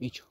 bicho.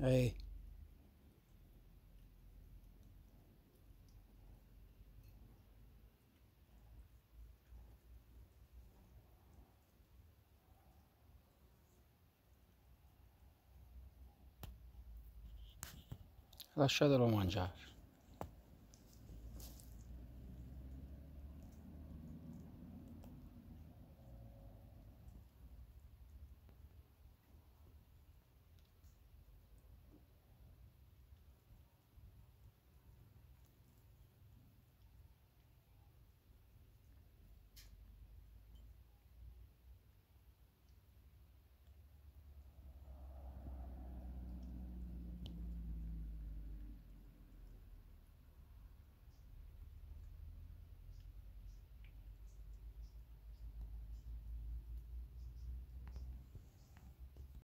Ehi. Lasciatelo mangiare.